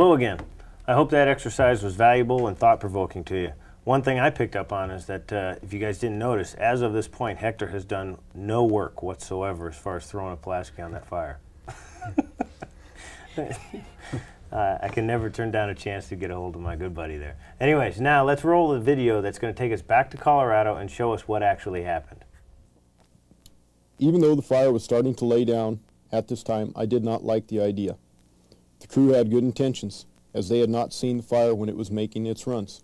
Hello again. I hope that exercise was valuable and thought provoking to you. One thing I picked up on is that uh, if you guys didn't notice, as of this point, Hector has done no work whatsoever as far as throwing a Pulaski on that fire. uh, I can never turn down a chance to get a hold of my good buddy there. Anyways, now let's roll the video that's going to take us back to Colorado and show us what actually happened. Even though the fire was starting to lay down at this time, I did not like the idea. The crew had good intentions, as they had not seen the fire when it was making its runs.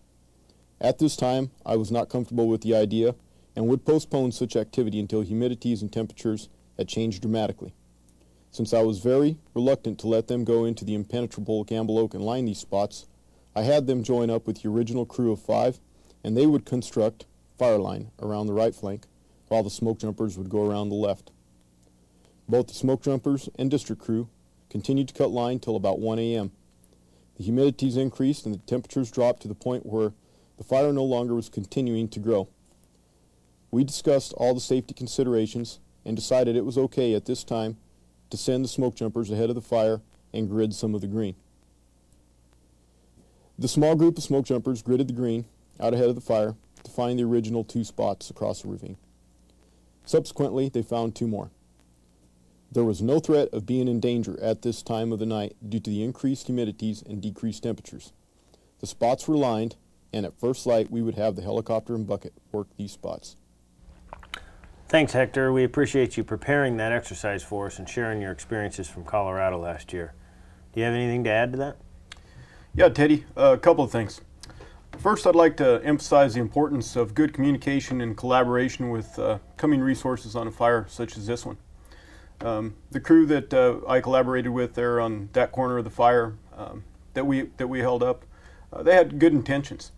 At this time, I was not comfortable with the idea and would postpone such activity until humidities and temperatures had changed dramatically. Since I was very reluctant to let them go into the impenetrable Gambel Oak and line these spots, I had them join up with the original crew of five, and they would construct fire line around the right flank, while the smoke jumpers would go around the left. Both the smoke jumpers and district crew continued to cut line till about 1 a.m. The humidities increased and the temperatures dropped to the point where the fire no longer was continuing to grow. We discussed all the safety considerations and decided it was okay at this time to send the smoke jumpers ahead of the fire and grid some of the green. The small group of smoke jumpers gridded the green out ahead of the fire to find the original two spots across the ravine. Subsequently, they found two more. There was no threat of being in danger at this time of the night due to the increased humidities and decreased temperatures. The spots were lined, and at first light we would have the helicopter and bucket work these spots. Thanks, Hector. We appreciate you preparing that exercise for us and sharing your experiences from Colorado last year. Do you have anything to add to that? Yeah, Teddy, uh, a couple of things. First, I'd like to emphasize the importance of good communication and collaboration with uh, coming resources on a fire such as this one. Um, the crew that uh, I collaborated with there on that corner of the fire um, that we that we held up, uh, they had good intentions.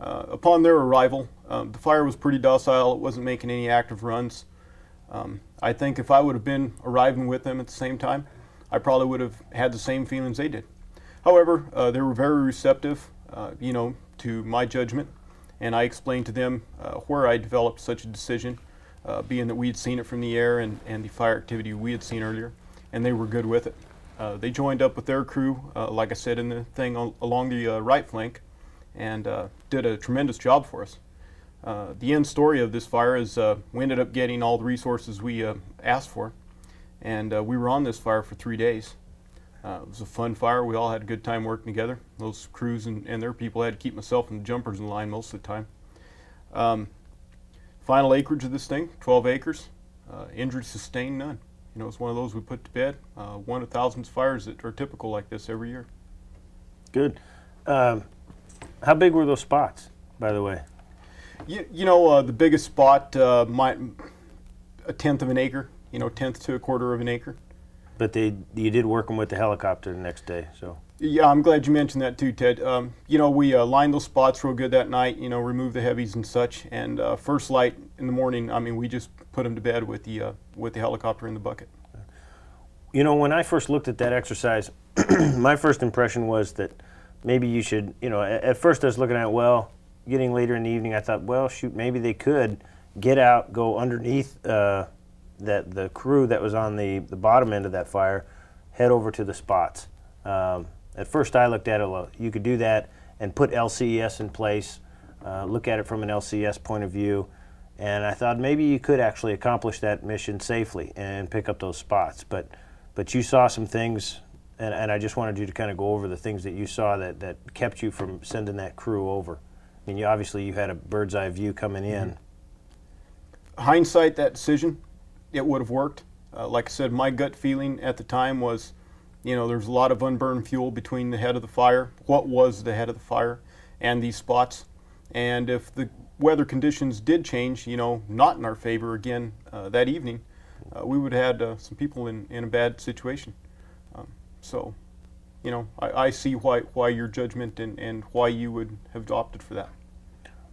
Uh, upon their arrival, um, the fire was pretty docile. It wasn't making any active runs. Um, I think if I would have been arriving with them at the same time, I probably would have had the same feelings they did. However, uh, they were very receptive, uh, you know, to my judgment, and I explained to them uh, where I developed such a decision uh, being that we had seen it from the air and, and the fire activity we had seen earlier, and they were good with it. Uh, they joined up with their crew, uh, like I said, in the thing al along the uh, right flank, and uh, did a tremendous job for us. Uh, the end story of this fire is we ended up getting all the resources we asked for, and we were on this fire for three days. it was a fun fire. We all had a good time working together. Those crews and, and their people had to keep myself and the jumpers in line most of the time. Um, Final acreage of this thing, 12 acres. Uh, injury sustained, none. You know, it's one of those we put to bed. Uh, one of thousands of fires that are typical like this every year. Good. Um, how big were those spots, by the way? You, you know, uh, the biggest spot uh, might a tenth of an acre. You know, tenth to a quarter of an acre. But they, you did work them with the helicopter the next day, so. Yeah, I'm glad you mentioned that too, Ted. Um, you know, we uh, lined those spots real good that night. You know, removed the heavies and such. And uh, first light in the morning, I mean, we just put them to bed with the uh, with the helicopter in the bucket. You know, when I first looked at that exercise, my first impression was that maybe you should. You know, at, first I was looking at well, getting later in the evening, I thought, well, shoot, maybe they could get out, go underneath uh, that the crew that was on the the bottom end of that fire, head over to the spots. Um, at first, I looked at it, well, you could do that and put LCES in place, uh, look at it from an LCES point of view, and I thought maybe you could actually accomplish that mission safely and pick up those spots. But, but you saw some things, and, and I just wanted you to kind of go over the things that you saw that, that kept you from sending that crew over. I mean, you, obviously you had a bird's eye view coming in. Mm-hmm. Hindsight, that decision, it would have worked. Uh, like I said, my gut feeling at the time was you know, there's a lot of unburned fuel between the head of the fire, what was the head of the fire, and these spots. And if the weather conditions did change, you know, not in our favor again uh, that evening, uh, we would have had uh, some people in, in a bad situation. Um, so, you know, I, I, see why, why your judgment and, and why you would have opted for that.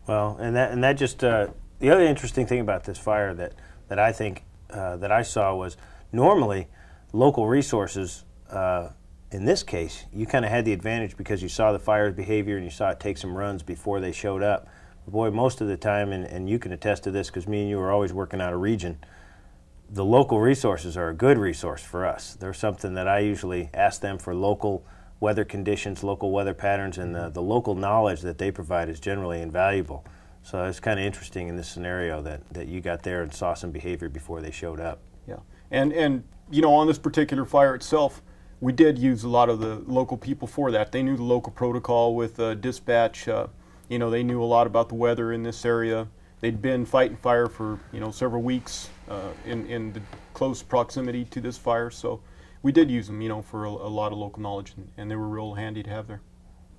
Well, and that, and that just, uh, the other interesting thing about this fire that, that I think, uh, that I saw was normally local resources uh, in this case, you kind of had the advantage because you saw the fire's behavior and you saw it take some runs before they showed up. Boy, most of the time, and, and you can attest to this because me and you are always working out of region, the local resources are a good resource for us. They're something that I usually ask them for local weather conditions, local weather patterns, and the, the local knowledge that they provide is generally invaluable. So it's kind of interesting in this scenario that, that you got there and saw some behavior before they showed up. Yeah, and and you know on this particular fire itself, we did use a lot of the local people for that. They knew the local protocol with uh, dispatch. Uh, you know, they knew a lot about the weather in this area. They'd been fighting fire for you know several weeks uh, in in the close proximity to this fire, so we did use them. You know, for a, a lot of local knowledge, and, and they were real handy to have there.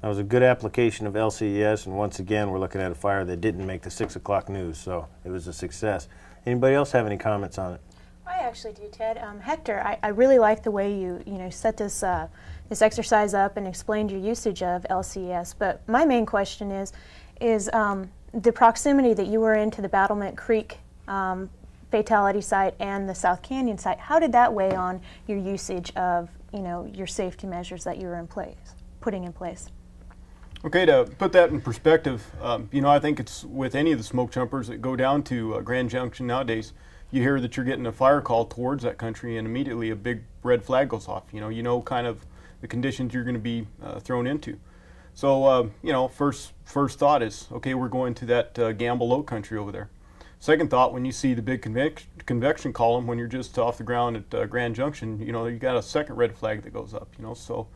That was a good application of LCES, and once again, we're looking at a fire that didn't make the 6 o'clock news, so it was a success. Anybody else have any comments on it? I actually do, Ted. Um, Hector, I, I, really like the way you you know set this uh, this exercise up and explained your usage of LCES. But my main question is is um, the proximity that you were in to the Battlement Creek um, fatality site and the South Canyon site. How did that weigh on your usage of you know your safety measures that you were in place, putting in place? Okay, to put that in perspective, um, you know, I think it's with any of the smoke jumpers that go down to uh, Grand Junction nowadays, you hear that you're getting a fire call towards that country, and immediately a big red flag goes off. You know, you know kind of the conditions you're going to be uh, thrown into. So, uh, you know, first first thought is, okay, we're going to that uh, Gambel oak country over there. Second thought, when you see the big convec convection column when you're just off the ground at uh, Grand Junction, you know, you got a second red flag that goes up. You know, so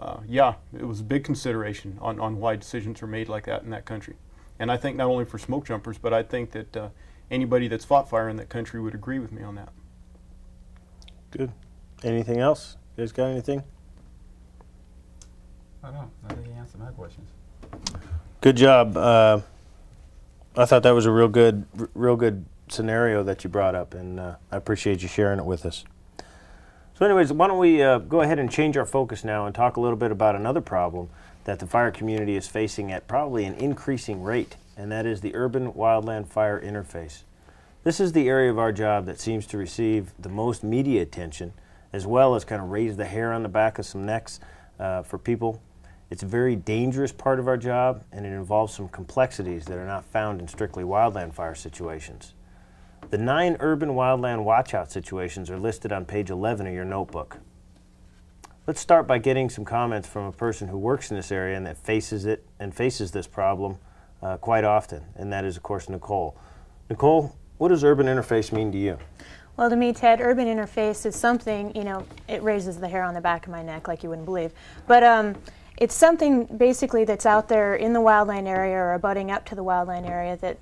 uh, yeah, it was a big consideration on, on why decisions were made like that in that country. And I think not only for smoke jumpers, but I think that uh, anybody that's fought fire in that country would agree with me on that. Good. Anything else? You guys got anything? I don't know. I think you answered my questions. Good job. Uh, I thought that was a real good, real good scenario that you brought up, and uh, I appreciate you sharing it with us. So anyways, why don't we uh, go ahead and change our focus now and talk a little bit about another problem that the fire community is facing at probably an increasing rate, and that is the urban wildland fire interface. This is the area of our job that seems to receive the most media attention, as well as kind of raise the hair on the back of some necks uh, for people. It's a very dangerous part of our job, and it involves some complexities that are not found in strictly wildland fire situations. The nine urban wildland watchout situations are listed on page 11 of your notebook. Let's start by getting some comments from a person who works in this area and that faces it and faces this problem uh, quite often, and that is, of course, Nicole. Nicole, what does urban interface mean to you? Well, to me, Ted, urban interface is something, you know, it raises the hair on the back of my neck like you wouldn't believe. But um, it's something basically that's out there in the wildland area or abutting up to the wildland area that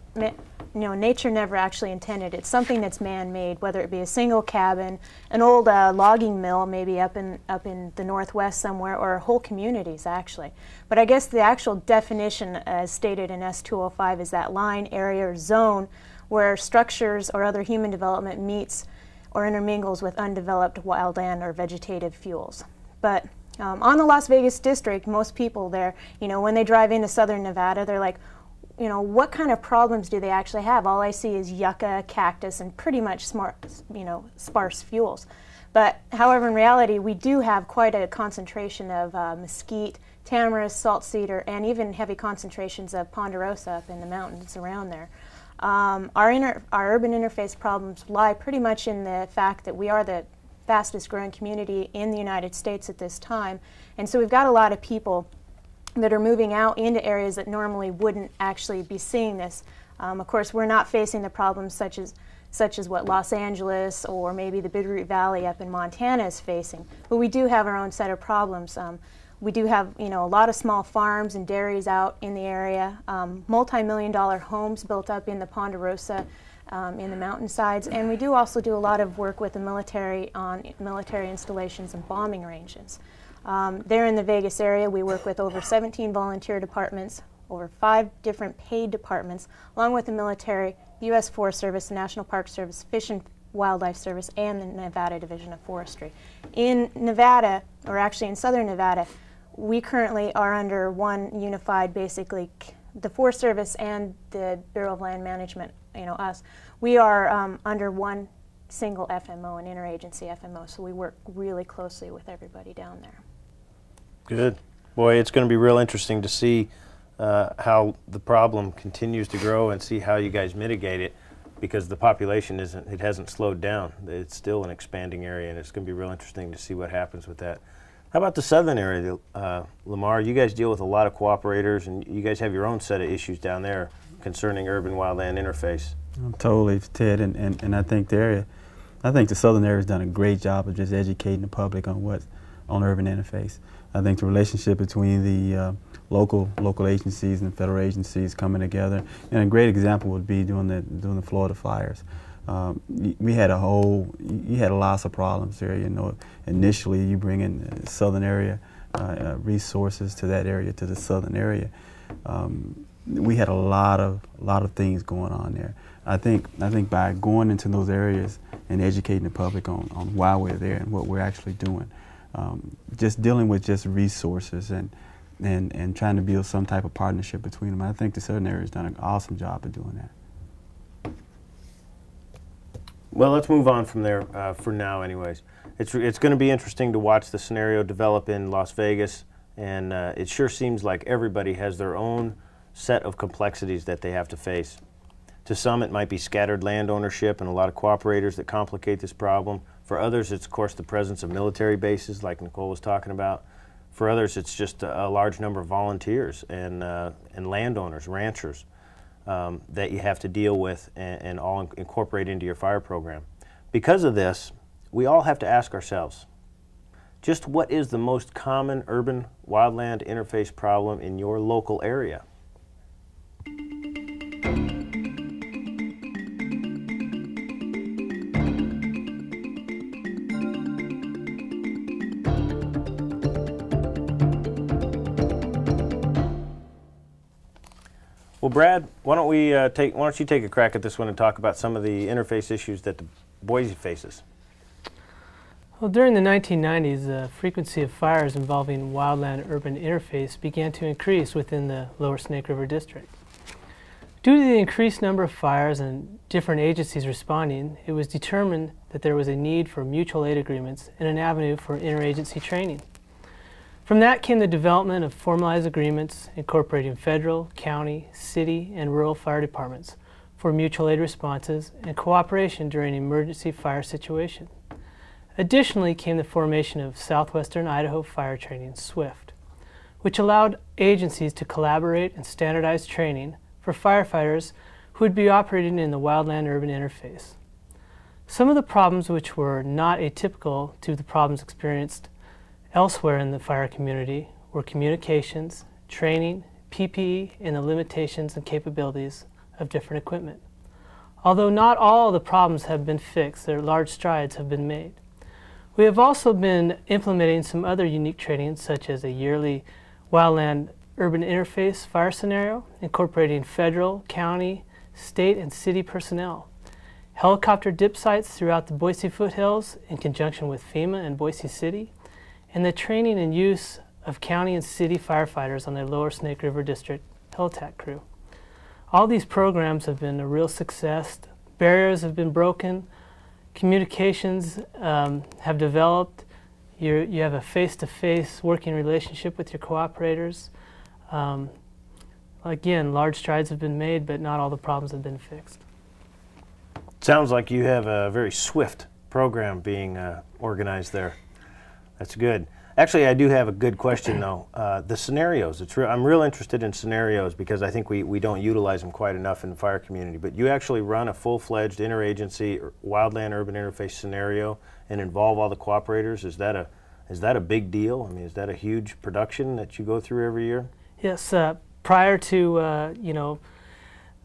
you know, nature never actually intended. It's something that's man-made, whether it be a single cabin, an old uh, logging mill, maybe up in up in the northwest somewhere, or whole communities actually. But I guess the actual definition, as stated in S205, is that line, area, or zone where structures or other human development meets or intermingles with undeveloped wildland or vegetative fuels. But um, on the Las Vegas district, most people there, you know, when they drive into southern Nevada, they're like, you know, what kind of problems do they actually have? All I see is yucca, cactus, and pretty much smart, you know, sparse fuels. But however, in reality, we do have quite a concentration of uh, mesquite, tamarisk, salt cedar, and even heavy concentrations of ponderosa up in the mountains around there. Um, our, our urban interface problems lie pretty much in the fact that we are the fastest growing community in the United States at this time. And so we've got a lot of people that are moving out into areas that normally wouldn't actually be seeing this. Um, of course, we're not facing the problems such as such as what Los Angeles or maybe the Bitterroot Valley up in Montana is facing, but we do have our own set of problems. Um, we do have, you know, a lot of small farms and dairies out in the area, um, multi-million dollar homes built up in the Ponderosa, um, in the mountainsides, and we do also do a lot of work with the military on military installations and bombing ranges. Um, there in the Vegas area, we work with over 17 volunteer departments, over five different paid departments, along with the military, U.S. Forest Service, National Park Service, Fish and Wildlife Service, and the Nevada Division of Forestry. In Nevada, or actually in southern Nevada, we currently are under one unified, basically, the Forest Service and the Bureau of Land Management, you know, us. We are um, under one single FMO, an interagency FMO, so we work really closely with everybody down there. Good. Boy, it's going to be real interesting to see uh, how the problem continues to grow and see how you guys mitigate it because the population isn't, it hasn't slowed down. It's still an expanding area and it's going to be real interesting to see what happens with that. How about the southern area, uh, Lamar? You guys deal with a lot of cooperators, and you guys have your own set of issues down there concerning urban wildland interface. Totally, Ted, and, and, and I think the area, I think the southern area has done a great job of just educating the public on what's on urban interface. I think the relationship between the uh, local local agencies and federal agencies coming together, and a great example would be during the during the Florida fires. Um, we had a whole, you had lots of problems there. You know, initially you bring in southern area uh, uh, resources to that area, to the southern area. Um, we had a lot of lot of things going on there. I think I think by going into those areas and educating the public on, on why we're there and what we're actually doing, um, just dealing with just resources and and and trying to build some type of partnership between them. I think the southern area has done an awesome job of doing that. Well, let's move on from there uh, for now, anyways. It's, it's going to be interesting to watch the scenario develop in Las Vegas, and uh, it sure seems like everybody has their own set of complexities that they have to face. To some, it might be scattered land ownership and a lot of cooperators that complicate this problem. For others, it's, of course, the presence of military bases, like Nicole was talking about. For others, it's just a, a large number of volunteers and, uh, and landowners, ranchers um, that you have to deal with and, and all in incorporate into your fire program. Because of this, we all have to ask ourselves, just what is the most common urban wildland interface problem in your local area? Well, Brad, why don't we uh, take? Why don't you take a crack at this one and talk about some of the interface issues that the Boise faces? Well, during the 1990s, the frequency of fires involving wildland-urban interface began to increase within the Lower Snake River District. Due to the increased number of fires and different agencies responding, it was determined that there was a need for mutual aid agreements and an avenue for interagency training. From that came the development of formalized agreements incorporating federal, county, city, and rural fire departments for mutual aid responses and cooperation during emergency fire situations. Additionally came the formation of Southwestern Idaho Fire Training, SWIFT, which allowed agencies to collaborate and standardize training for firefighters who would be operating in the wildland-urban interface. Some of the problems which were not atypical to the problems experienced Elsewhere in the fire community were communications, training, PPE, and the limitations and capabilities of different equipment. Although not all the problems have been fixed, their large strides have been made. We have also been implementing some other unique trainings, such as a yearly wildland urban interface fire scenario, incorporating federal, county, state, and city personnel. Helicopter dip sites throughout the Boise foothills in conjunction with FEMA and Boise City, and the training and use of county and city firefighters on the Lower Snake River District Helitack crew. All these programs have been a real success. Barriers have been broken, communications um, have developed. you you have a face-to-face -face working relationship with your cooperators. Um, again, large strides have been made, but not all the problems have been fixed. Sounds like you have a very swift program being uh, organized there. That's good. Actually, I do have a good question though. Uh, the scenarios. It's I'm real interested in scenarios because I think we, we don't utilize them quite enough in the fire community. But you actually run a full-fledged interagency wildland urban interface scenario and involve all the cooperators. Is that a is that a big deal? I mean, is that a huge production that you go through every year? Yes. Uh, prior to uh, you know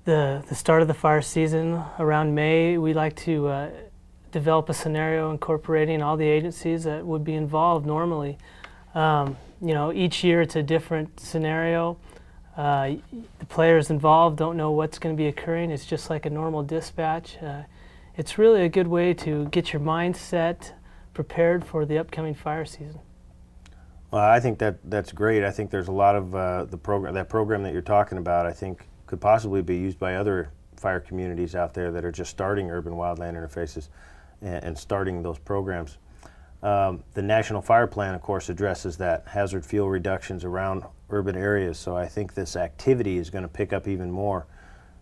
the the start of the fire season around May, we like to uh, develop a scenario incorporating all the agencies that would be involved normally. Um, you know, each year it's a different scenario. Uh, the players involved don't know what's going to be occurring. It's just like a normal dispatch. Uh, it's really a good way to get your mindset prepared for the upcoming fire season. Well, I think that that's great. I think there's a lot of uh, the program that program that you're talking about. I think could possibly be used by other fire communities out there that are just starting urban wildland interfaces and, and starting those programs. Um, the National Fire Plan, of course, addresses that hazard fuel reductions around urban areas. So I think this activity is going to pick up even more.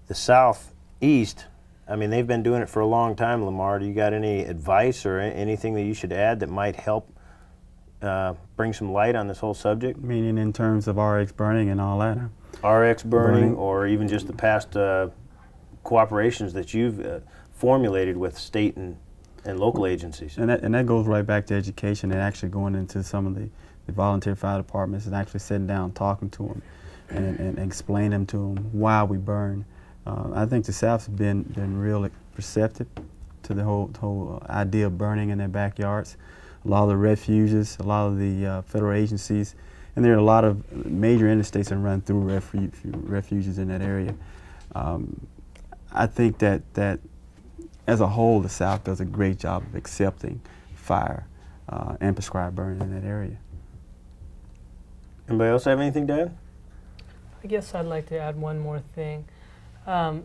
The Southeast, I mean, they've been doing it for a long time. Lamar, do you got any advice or anything that you should add that might help uh, bring some light on this whole subject? Meaning in terms of RX burning and all that. RX burning, Burning. or even just the past uh, cooperations that you've uh, formulated with state and, and local agencies. And that, and that goes right back to education and actually going into some of the, the volunteer fire departments and actually sitting down, talking to them, and, and, explaining to them why we burn. Uh, I think the South's been been real receptive to the whole whole idea of burning in their backyards. A lot of the refuges, a lot of the uh, federal agencies, and there are a lot of major interstates that run through refu refuges in that area. Um, I think that that as a whole, the South does a great job of accepting fire uh, and prescribed burning in that area. Anybody else have anything to add? I guess I'd like to add one more thing. Um,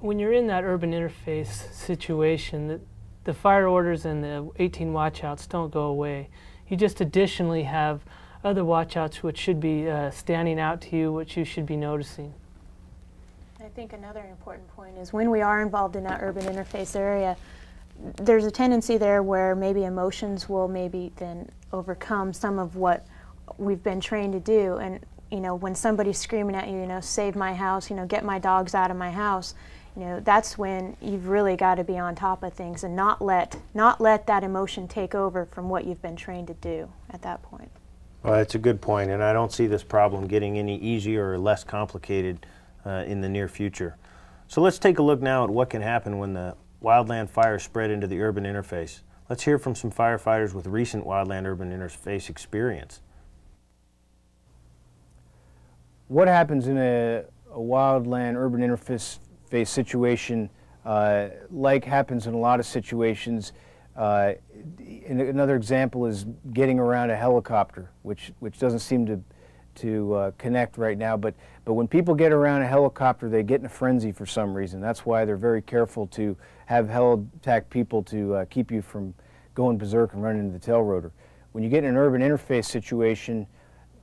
when you're in that urban interface situation, the, the fire orders and the 18 watchouts don't go away. You just additionally have other watchouts which should be uh, standing out to you, which you should be noticing. I think another important point is when we are involved in that urban interface area, there's a tendency there where maybe emotions will maybe then overcome some of what we've been trained to do. And you know, when somebody's screaming at you, you know, save my house, you know, get my dogs out of my house, you know, that's when you've really got to be on top of things and not let not let that emotion take over from what you've been trained to do at that point. Well, that's a good point, and I don't see this problem getting any easier or less complicated uh, in the near future. So let's take a look now at what can happen when the wildland fire spread into the urban interface. Let's hear from some firefighters with recent wildland urban interface experience. what happens in a, a wildland urban interface face situation, uh, like happens in a lot of situations. Uh, another example is getting around a helicopter, which which doesn't seem to to uh, connect right now. But but when people get around a helicopter, they get in a frenzy for some reason. That's why they're very careful to have helitack people to uh, keep you from going berserk and running into the tail rotor. When you get in an urban interface situation,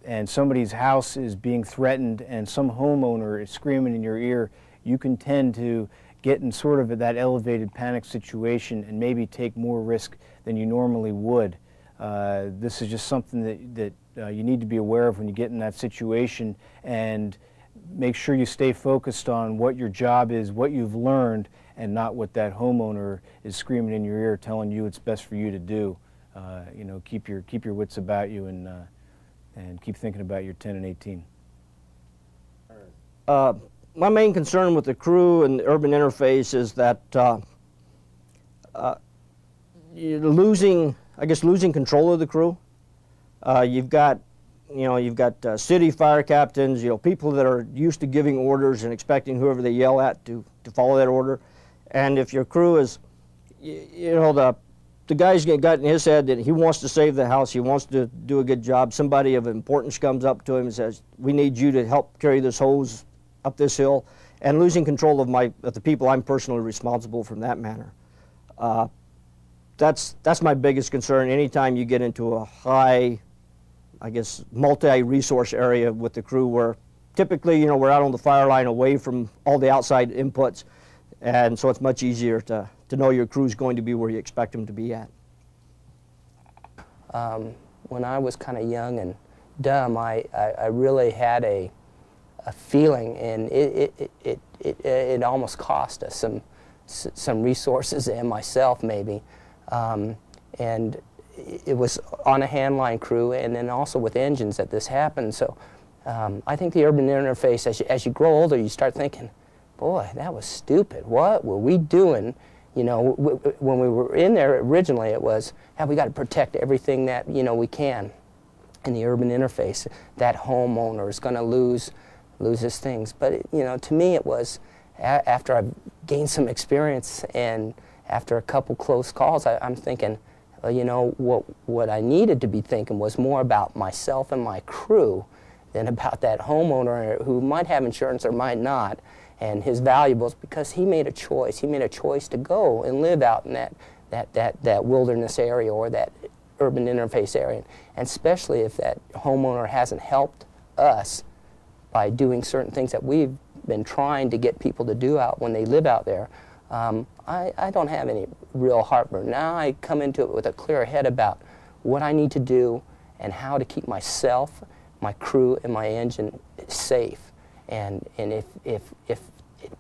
and somebody's house is being threatened and some homeowner is screaming in your ear, you can tend to get in sort of that elevated panic situation and maybe take more risk than you normally would. Uh, this is just something that, that uh, you need to be aware of when you get in that situation and make sure you stay focused on what your job is, what you've learned, and not what that homeowner is screaming in your ear telling you it's best for you to do. Uh, you know, keep your, keep your wits about you and uh, and keep thinking about your 10 and 18. Uh, my main concern with the crew and the urban interface is that losing, I guess, losing control of the crew. Uh, you've got, you know, you've got uh, city fire captains, you know, people that are used to giving orders and expecting whoever they yell at to, to follow that order. And if your crew is, you, you know, the the guy's got in his head that he wants to save the house, he wants to do a good job. Somebody of importance comes up to him and says, "We need you to help carry this hose up this hill," and losing control of my of the people I'm personally responsible from that manner. Uh, that's that's my biggest concern. Anytime you get into a high, I guess, multi-resource area with the crew, where typically you know we're out on the fire line away from all the outside inputs, and so it's much easier to to know your crew's going to be where you expect them to be at. Um, when I was kind of young and dumb, I, I, I, really had a, a feeling, and it, it, it, it, it almost cost us some, some resources and myself maybe. Um, and it was on a handline crew and then also with engines that this happened. So um, I think the urban interface, as you, as you grow older, you start thinking, boy, that was stupid. What were we doing? You know, when we were in there originally, it was, have we got to protect everything that, you know, we can in the urban interface. That homeowner is going to lose, lose his things. But, it, you know, to me it was, after I've gained some experience and after a couple close calls, I, am thinking, well, you know, what, what I needed to be thinking was more about myself and my crew than about that homeowner who might have insurance or might not and his valuables because he made a choice. He made a choice to go and live out in that, that, that, that wilderness area or that urban interface area. And especially if that homeowner hasn't helped us by doing certain things that we've been trying to get people to do out when they live out there, um, I, I don't have any real heartburn. Now I come into it with a clear head about what I need to do and how to keep myself, my crew, and my engine safe. And, and if, if, if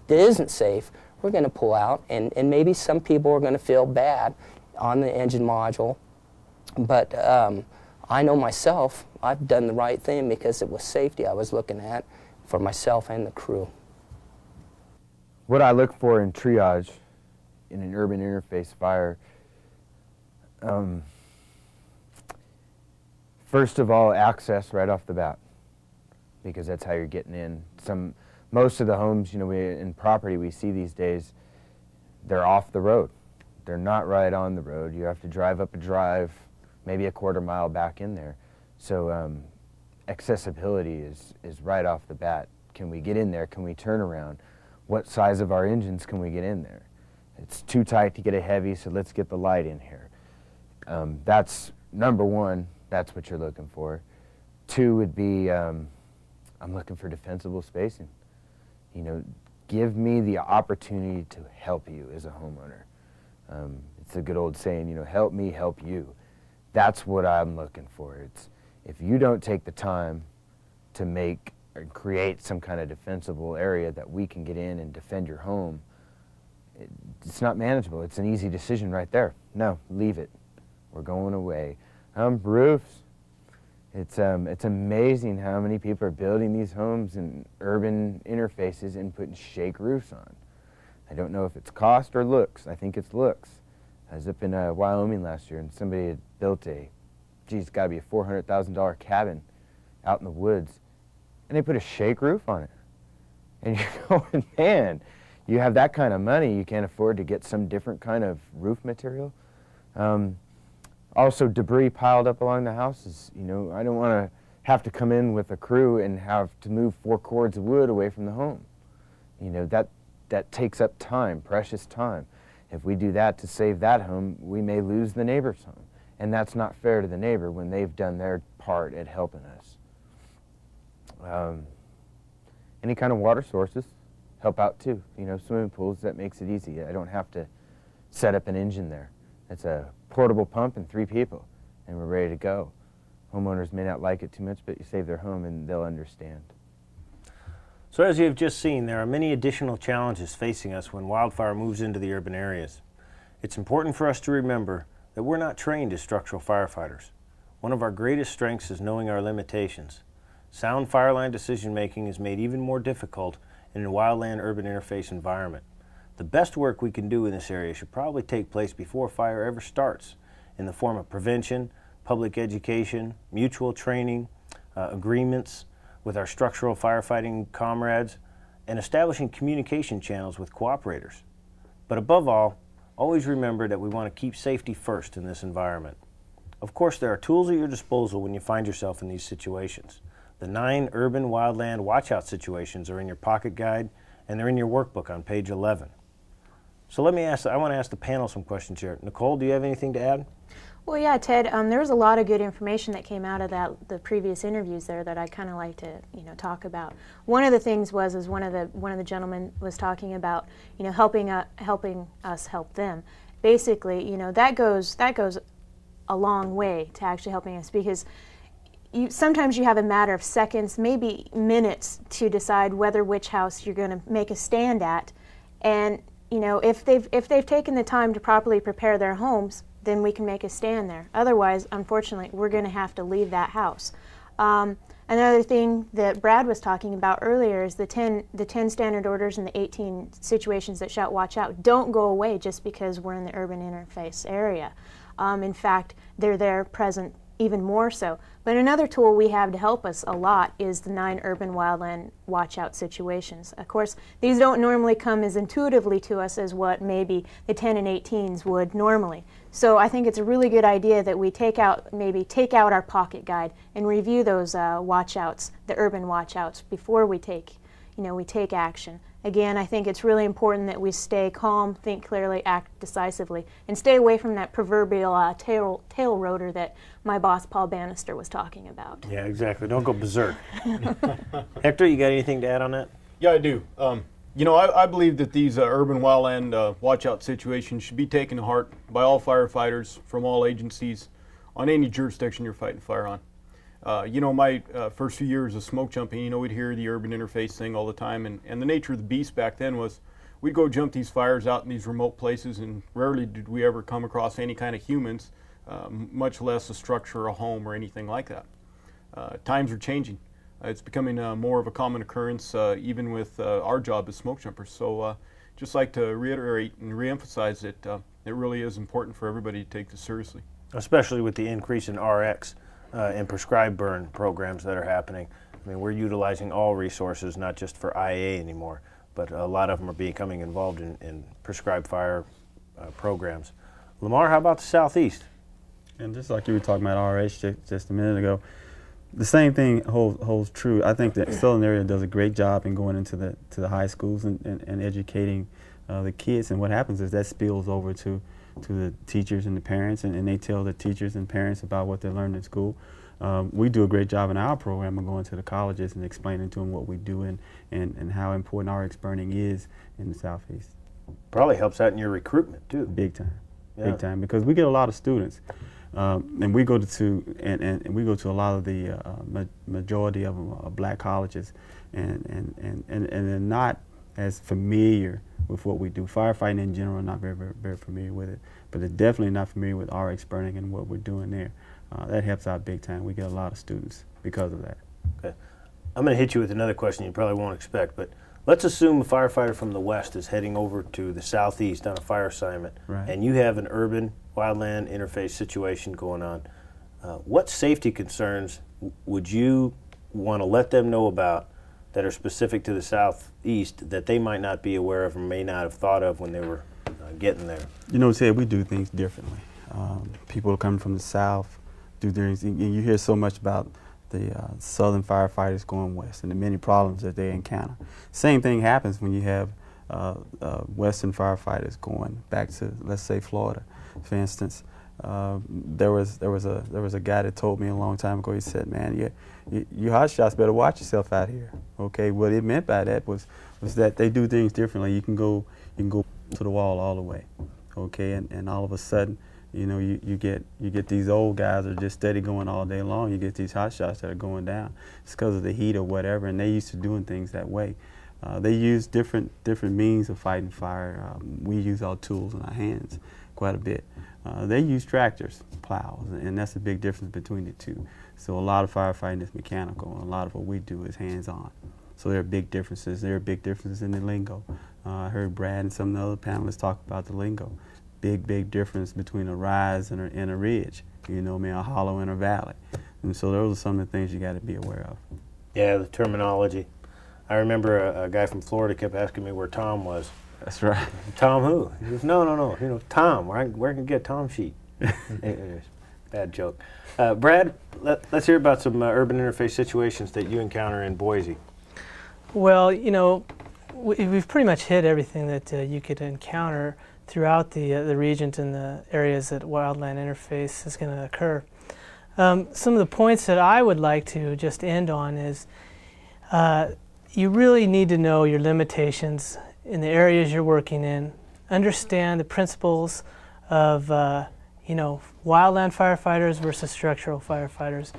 it isn't safe, we're going to pull out, and, and maybe some people are going to feel bad on the engine module. But um, I know myself, I've done the right thing because it was safety I was looking at for myself and the crew. What I look for in triage in an urban interface fire, um, first of all, access right off the bat, because that's how you're getting in. Some, most of the homes, you know, we, in property we see these days, they're off the road. They're not right on the road. You have to drive up a drive, maybe a quarter mile back in there. So um, accessibility is, is right off the bat. Can we get in there? Can we turn around? What size of our engines can we get in there? It's too tight to get a heavy, so let's get the light in here. Um, that's number one, that's what you're looking for. Two would be, um, I'm looking for defensible spacing. You know, give me the opportunity to help you as a homeowner. Um, it's a good old saying, you know, help me help you. That's what I'm looking for. It's if you don't take the time to make or create some kind of defensible area that we can get in and defend your home, it's not manageable. It's an easy decision right there. No, leave it. We're going away. Um, roofs. It's, um, it's amazing how many people are building these homes in urban interfaces and putting shake roofs on. I don't know if it's cost or looks. I think it's looks. I was up in uh, Wyoming last year and somebody had built a, geez, it's got to be a $400,000 cabin out in the woods. And they put a shake roof on it. And you're going, man, you have that kind of money, you can't afford to get some different kind of roof material. Um, also, debris piled up along the houses. You know, I don't want to have to come in with a crew and have to move four cords of wood away from the home. You know, that, that takes up time, precious time. If we do that to save that home, we may lose the neighbor's home. And that's not fair to the neighbor when they've done their part at helping us. Um, any kind of water sources help out too. You know, swimming pools, that makes it easy. I don't have to set up an engine there. It's a portable pump and three people, and we're ready to go. Homeowners may not like it too much, but you save their home and they'll understand. So as you have just seen, there are many additional challenges facing us when wildfire moves into the urban areas. It's important for us to remember that we're not trained as structural firefighters. One of our greatest strengths is knowing our limitations. Sound fireline decision making is made even more difficult in a wildland urban interface environment. The best work we can do in this area should probably take place before fire ever starts in the form of prevention, public education, mutual training, uh, agreements, with our structural firefighting comrades and establishing communication channels with cooperators. But above all, always remember that we want to keep safety first in this environment. Of course, there are tools at your disposal when you find yourself in these situations. The nine urban wildland watchout situations are in your pocket guide and they're in your workbook on page 11. So let me ask, I want to ask the panel some questions here. Nicole, do you have anything to add? Well, yeah, Ted. Um, there was a lot of good information that came out of that the previous interviews there that I kind of like to you know talk about. One of the things was is one of the one of the gentlemen was talking about you know helping uh, helping us help them. Basically, you know that goes that goes a long way to actually helping us because you, sometimes you have a matter of seconds, maybe minutes, to decide whether which house you're going to make a stand at, and you know if they've if they've taken the time to properly prepare their homes then we can make a stand there. Otherwise, unfortunately, we're going to have to leave that house. Um, another thing that Brad was talking about earlier is the 10, the 10 standard orders and the 18 situations that shout watch out don't go away just because we're in the urban interface area. Um, in fact, they're there present even more so. But another tool we have to help us a lot is the nine urban wildland watchout situations. Of course, these don't normally come as intuitively to us as what maybe the 10 and 18s would normally. So I think it's a really good idea that we take out, maybe take out our pocket guide and review those uh, watchouts, the urban watchouts, before we take, you know, we take action. Again, I think it's really important that we stay calm, think clearly, act decisively, and stay away from that proverbial uh, tail, tail rotor that my boss Paul Bannister was talking about. Yeah, exactly. Don't go berserk. Hector, you got anything to add on that? Yeah, I do. Um, you know, I, I, believe that these uh, urban wildland uh, watchout situations should be taken to heart by all firefighters from all agencies on any jurisdiction you're fighting fire on. Uh, you know, my uh, first few years of smoke jumping, you know, we'd hear the urban interface thing all the time, and, and the nature of the beast back then was we'd go jump these fires out in these remote places, and rarely did we ever come across any kind of humans, uh, much less a structure, a home, or anything like that. Uh, times are changing. Uh, it's becoming uh, more of a common occurrence, even with our job as smoke jumpers. So, just like to reiterate and reemphasize that it really is important for everybody to take this seriously. Especially with the increase in RX and prescribed burn programs that are happening. I mean, we're utilizing all resources, not just for IA anymore but a lot of them are becoming involved in, in prescribed fire uh, programs. Lamar, how about the Southeast? And just like you were talking about RH just, just a minute ago, the same thing holds, holds true. I think that Southern area does a great job in going into the to the high schools and, and, and educating uh, the kids. And what happens is that spills over to to the teachers and the parents, and, and they tell the teachers and parents about what they learned in school um, we do a great job in our program of going to the colleges and explaining to them what we do and, and, and how important RX burning is in the Southeast. Probably helps out in your recruitment too. Big time, yeah. big time, because we get a lot of students. Um, and we go to, to and, and, and, we go to a lot of the uh, ma majority of them are black colleges, and, and, and, and, and they're not as familiar with what we do. Firefighting in general, not very, very, very familiar with it, but they're definitely not familiar with RX burning and what we're doing there. Uh, that helps out big time. We get a lot of students because of that. Okay. I'm going to hit you with another question you probably won't expect, but let's assume a firefighter from the west is heading over to the southeast on a fire assignment, right. and you have an urban wildland interface situation going on. Uh, what safety concerns would you want to let them know about that are specific to the southeast that they might not be aware of or may not have thought of when they were uh, getting there? You know, Ted, we do things differently. Um, people coming from the south do things. And you hear so much about the uh, southern firefighters going west and the many problems that they encounter. Same thing happens when you have uh, uh, western firefighters going back to, let's say, Florida, for instance. Uh, there was there was a there was a guy that told me a long time ago. He said, "Man, you, you, you hot shots better watch yourself out here." Okay, what it meant by that was was that they do things differently. You can go you can go to the wall all the way, okay, and, and all of a sudden you know, you, you get you get these old guys that are just steady going all day long. You get these hot shots that are going down. It's because of the heat or whatever, and they used to doing things that way. Uh, they use different different means of fighting fire. Um, we use our tools in our hands quite a bit. Uh, they use tractors, plows, and that's a big difference between the two. So a lot of firefighting is mechanical, and a lot of what we do is hands-on. So there are big differences. There are big differences in the lingo. Uh, I heard Brad and some of the other panelists talk about the lingo big, big difference between a rise and a, and a ridge, you know, I mean, a hollow and a valley. And so those are some of the things you got to be aware of. Yeah, the terminology. I remember a, a, guy from Florida kept asking me where Tom was. That's right. Tom who? He goes, no, no, no, you know, Tom, where, I, where can I get Tom sheet? Bad joke. Uh, Brad, let, us hear about some uh, urban interface situations that you encounter in Boise. Well, you know, we, have pretty much hit everything that uh, you could encounter throughout the, uh, the regions and the areas that wildland interface is going to occur. Um, some of the points that I would like to just end on is uh, you really need to know your limitations in the areas you're working in, understand the principles of uh, you know wildland firefighters versus structural firefighters.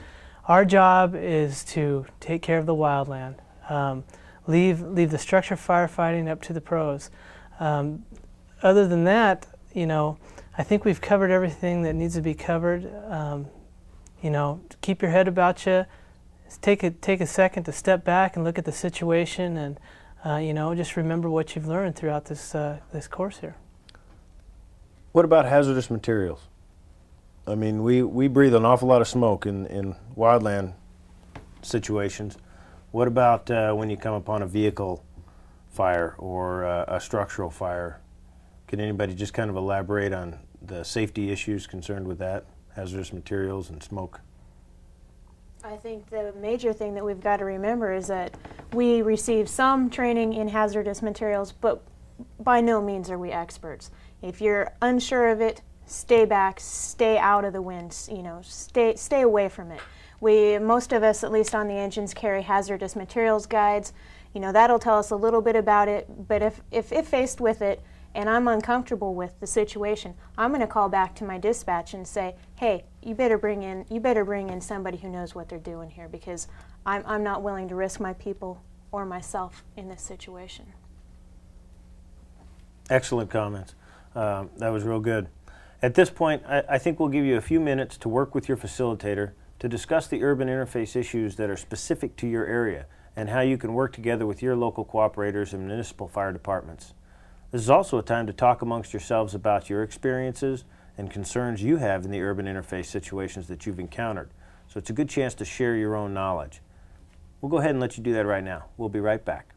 Our job is to take care of the wildland. Um, leave leave the structure firefighting up to the pros. Um, other than that, you know, I think we've covered everything that needs to be covered. Um, you know, keep your head about you. Take a take a second to step back and look at the situation, and uh, you know, just remember what you've learned throughout this uh, this course here. What about hazardous materials? I mean, we, we breathe an awful lot of smoke in, in wildland situations. What about uh, when you come upon a vehicle fire or uh, a structural fire? Can anybody just kind of elaborate on the safety issues concerned with that, hazardous materials and smoke? I think the major thing that we've got to remember is that we receive some training in hazardous materials, but by no means are we experts. If you're unsure of it, stay back, stay out of the wind, you know, stay, stay away from it. We, most of us, at least on the engines, carry hazardous materials guides. You know, that'll tell us a little bit about it, but if, if, if faced with it, and I'm uncomfortable with the situation, I'm going to call back to my dispatch and say, "Hey, you better bring in you better bring in somebody who knows what they're doing here because I'm I'm not willing to risk my people or myself in this situation." Excellent comments. Um, that was real good. At this point, I, I think we'll give you a few minutes to work with your facilitator to discuss the urban interface issues that are specific to your area and how you can work together with your local cooperators and municipal fire departments. This is also a time to talk amongst yourselves about your experiences and concerns you have in the urban interface situations that you've encountered. So it's a good chance to share your own knowledge. We'll go ahead and let you do that right now. We'll be right back.